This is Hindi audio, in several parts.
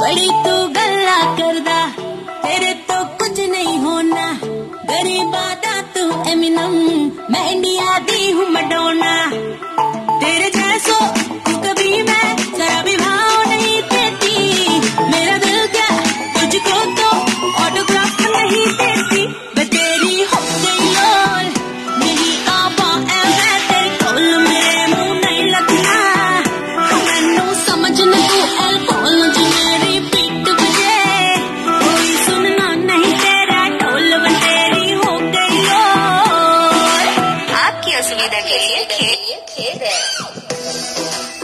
बड़ी तू गल्ला करदा, तेरे तो कुछ नहीं होना। गरीबा दा तू एमिनम, मैं इंडिया दी हूँ मडोना। खेद के लिए खेद है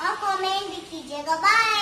और कमेंट कीजिएगा बाय